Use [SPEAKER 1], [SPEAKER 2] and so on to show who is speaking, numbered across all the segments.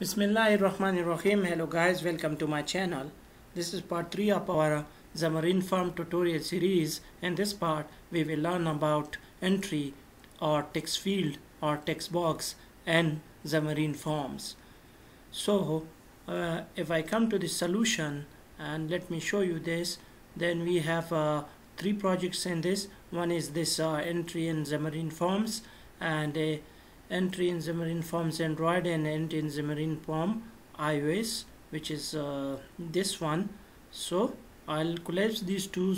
[SPEAKER 1] Bismillahirrahmanirrahim. Hello guys, welcome to my channel. This is part 3 of our Xamarin Form tutorial series. In this part, we will learn about entry or text field or text box and Xamarin Forms. So, uh, if I come to the solution and let me show you this, then we have uh, three projects in this. One is this uh, entry in Xamarin Forms and a entry in Xamarin Forms Android and entry in Xamarin Form iOS which is uh, this one. So I'll collapse these two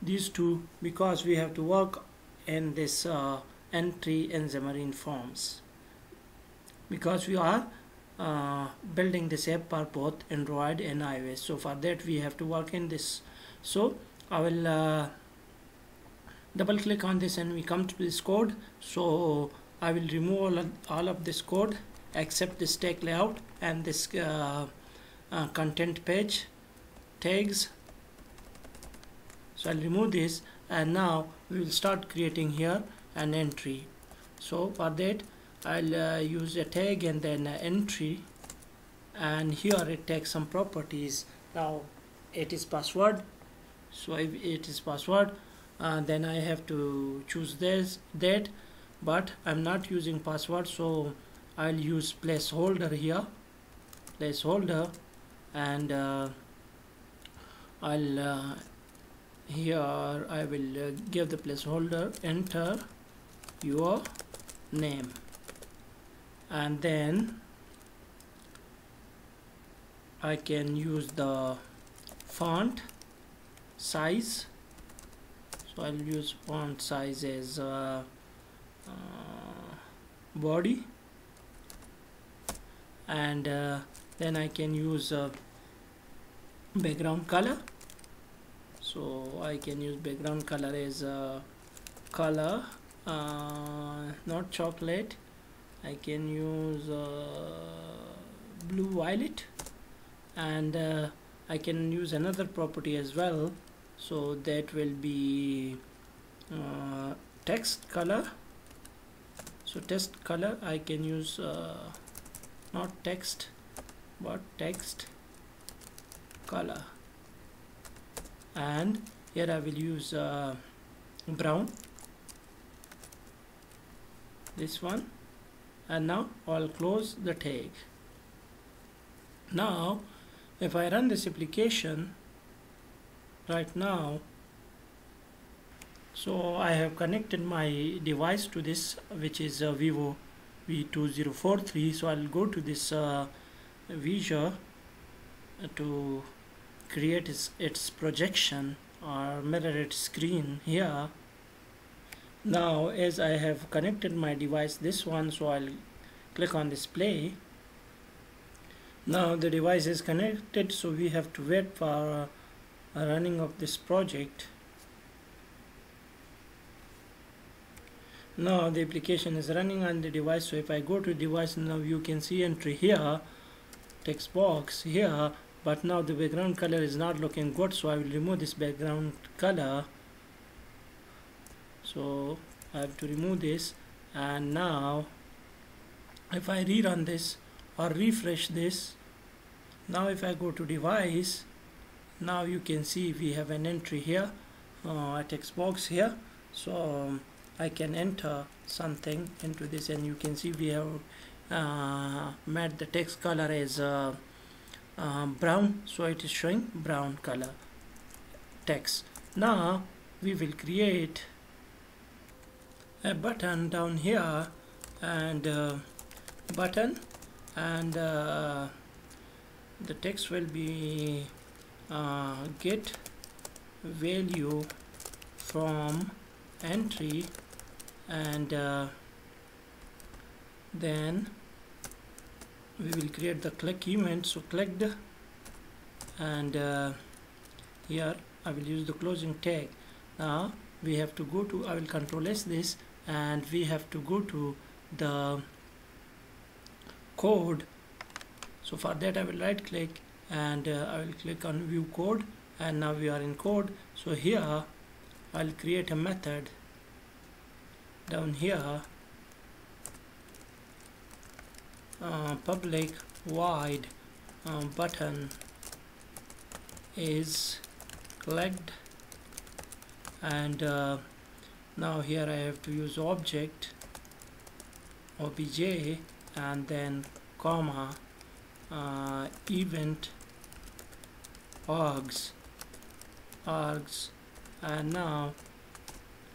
[SPEAKER 1] these two because we have to work in this uh, entry in Xamarin Forms. Because we are uh, building this app for both Android and iOS. So for that we have to work in this. So I will uh, double click on this and we come to this code. So I will remove all of, all of this code except this stack layout and this uh, uh, content page tags. So I'll remove this and now we will start creating here an entry. So for that I'll uh, use a tag and then an entry. And here it takes some properties. Now it is password. So if it is password uh, then I have to choose this that but I'm not using password so I'll use placeholder here. Placeholder and uh, I'll uh, here I will uh, give the placeholder enter your name. And then I can use the font size. So I'll use font size as uh, body. And uh, then I can use uh, background color. So I can use background color as a color not chocolate. I can use blue violet. And uh, I can use another property as well. So that will be uh, text color so text color I can use uh, not text but text color. And here I will use uh, brown. This one. And now I'll close the tag. Now if I run this application right now so I have connected my device to this which is a Vivo V2043 so I'll go to this uh, Visual to create its, its projection or mirror its screen here. Now as I have connected my device this one so I'll click on display. Now the device is connected so we have to wait for uh, running of this project now the application is running on the device so if I go to device now you can see entry here text box here but now the background color is not looking good so I will remove this background color. So I have to remove this and now if I rerun this or refresh this now if I go to device now you can see we have an entry here uh, a text box here. So um, I can enter something into this and you can see we have uh, made the text color as uh, uh, brown. So it is showing brown color text. Now we will create a button down here and uh, button and uh, the text will be uh, get value from entry and uh, then we will create the click event so clicked and uh, here I will use the closing tag. Now we have to go to I will control S this and we have to go to the code. So for that I will right click and uh, I will click on view code. And now we are in code. So here I'll create a method down here. Uh, public void uh, button is clicked and uh, now here I have to use object obj and then comma uh, event args args. And now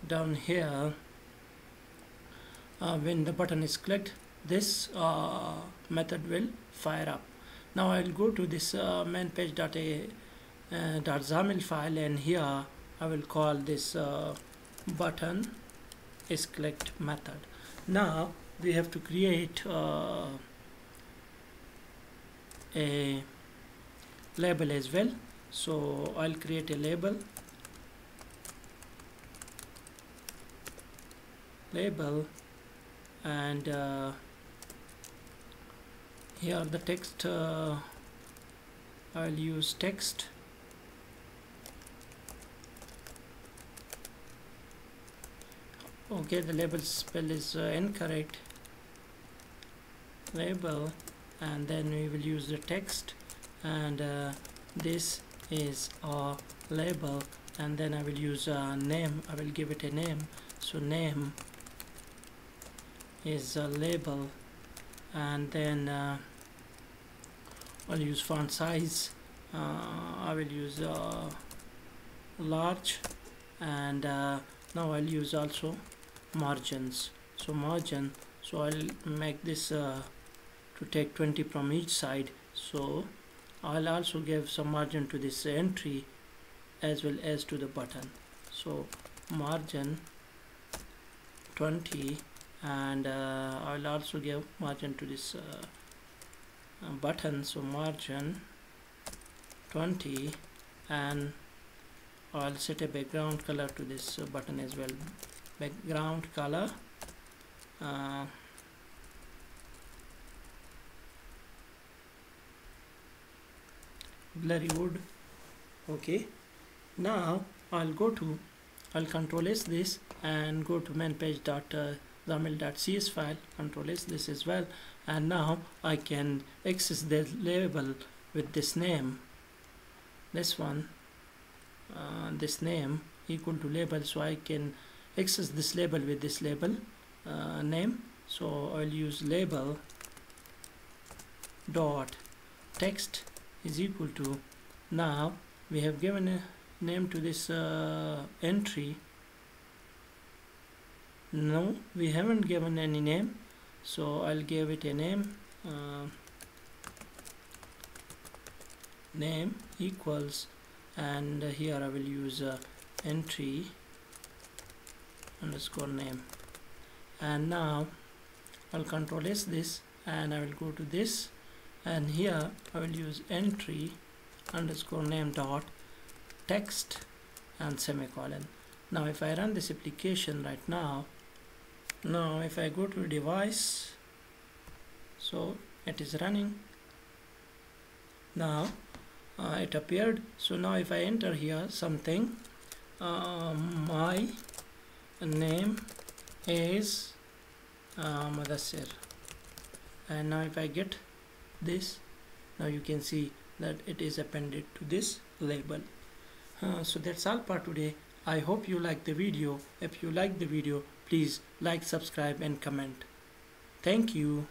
[SPEAKER 1] down here uh, when the button is clicked this uh, method will fire up. Now I'll go to this uh, main page dot a uh, dot XAML file and here I will call this uh, button is clicked method. Now we have to create uh, a label as well. So I'll create a label. Label and uh, here the text uh, I'll use text. Okay the label spell is uh, incorrect. Label and then we will use the text. And uh, this is a label and then I will use a name. I will give it a name. So name is a label and then uh, I'll use font size. Uh, I will use uh, large and uh, now I'll use also margins. So margin so I'll make this to take 20 from each side. So I'll also give some margin to this entry as well as to the button. So margin 20 and uh, I'll also give margin to this uh, uh button. So margin 20 and I'll set a background color to this uh, button as well. Background color uh, BurlyWood. Okay. Now I'll go to I'll control S this and go to main page dot uh, XAML.cs file control S this as well. And now I can access the label with this name. This one uh, this name equal to label so I can access this label with this label uh, name. So I'll use label dot text is equal to now we have given a name to this uh, entry no we haven't given any name so I'll give it a name uh, name equals and here I will use uh, entry underscore name. And now I'll control S this and I will go to this and here I will use entry underscore name dot text and semicolon. Now if I run this application right now now if I go to device so it is running. Now uh, it appeared. So now if I enter here something uh, my name is uh, and now if I get this now you can see that it is appended to this label. Uh, so that's all for today. I hope you like the video. If you like the video please like subscribe and comment. Thank you